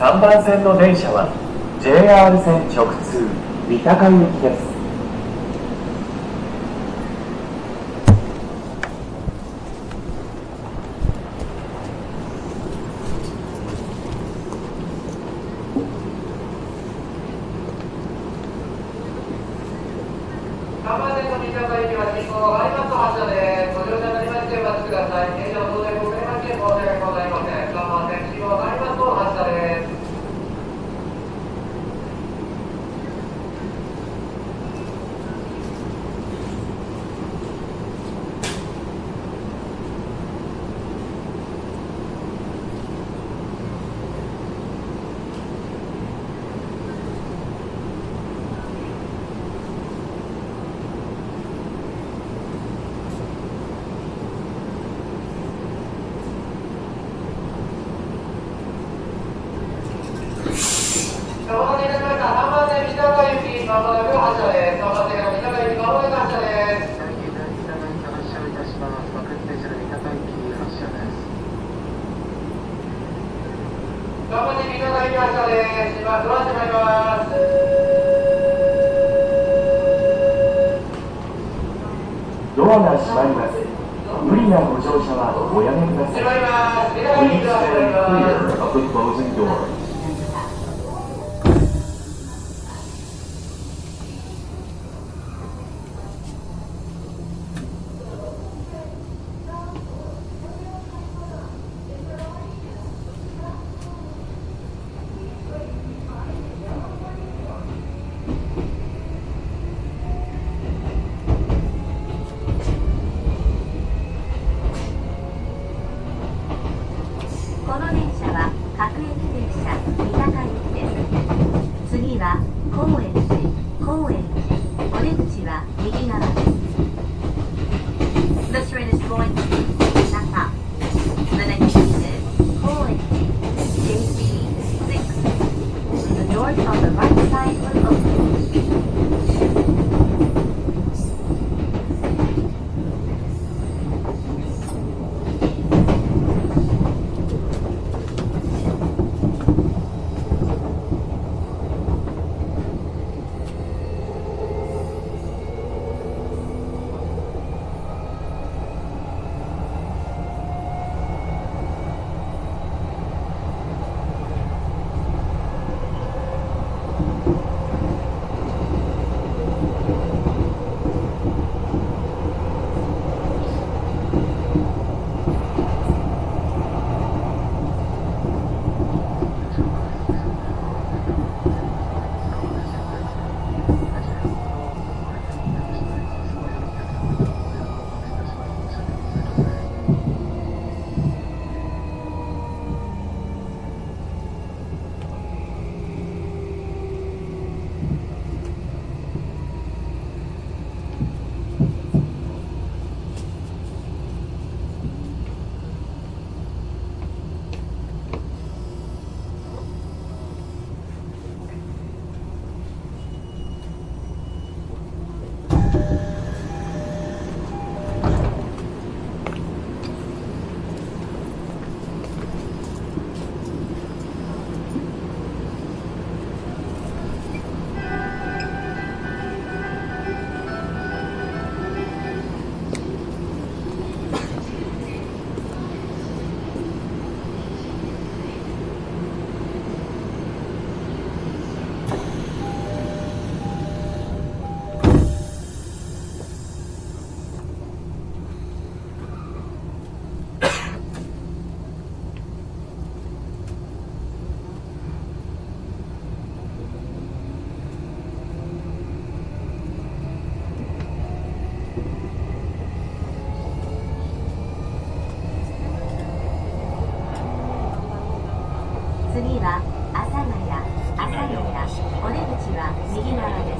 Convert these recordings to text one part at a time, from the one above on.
3番線の電車は JR 線直通三鷹行きです。ドアが閉まります。無理なご乗車はおやめください。次は阿佐ヶ谷阿佐ヶ谷お出口は右側です。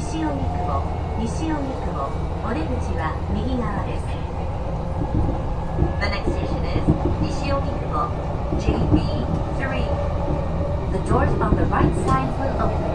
西荻窪西荻窪お出口は右側です The next station is 西荻窪 JB3 The doors on the right side will open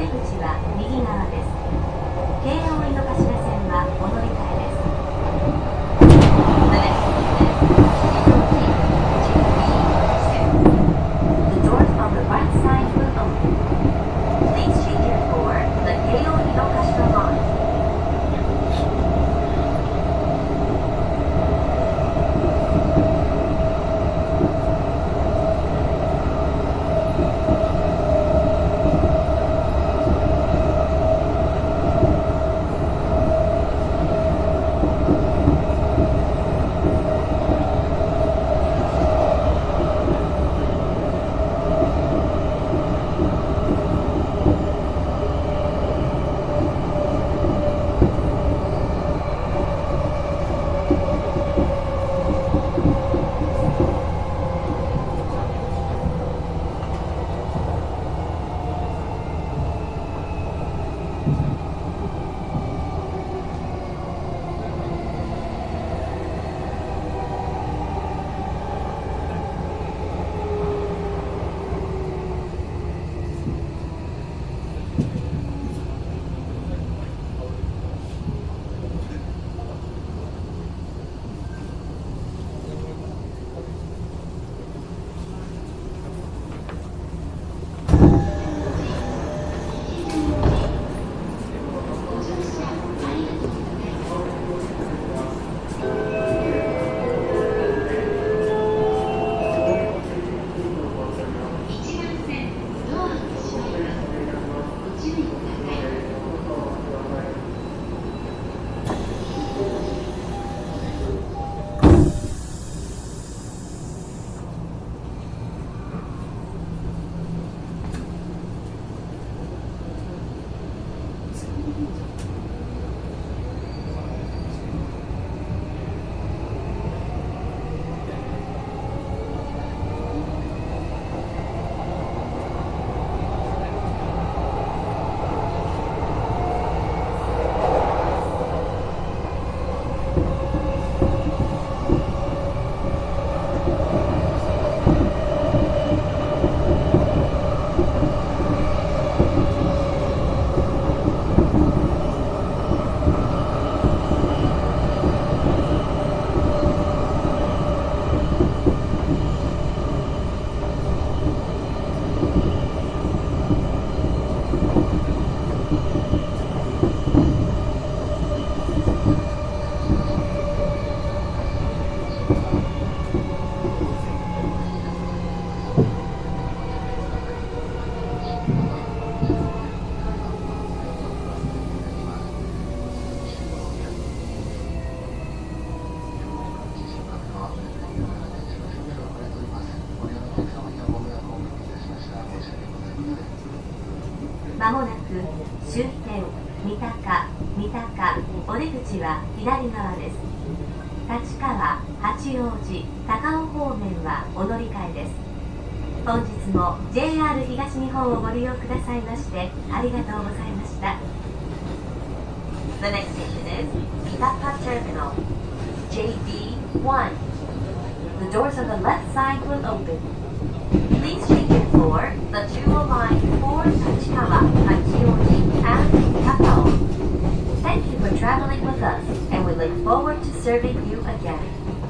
出口は右側です。京王井の頭まもなく終点三鷹三鷹お出口は左側です立川八王子高尾方面はお乗り換えです本日も JR 東日本をご利用くださいましてありがとうございました The next station is Mitaka Terminal JD1 The doors on the left side will open Please check in for the Chuo Line for Tachikawa, And Takao. Thank you for traveling with us, and we look forward to serving you again.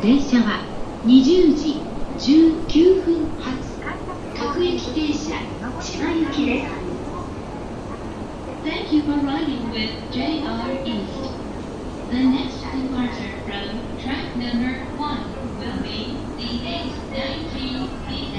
電車は20時19分発各駅停車千葉行きです Thank you for riding with JR East The next departure from track number 1 will be the 8:19 p.m.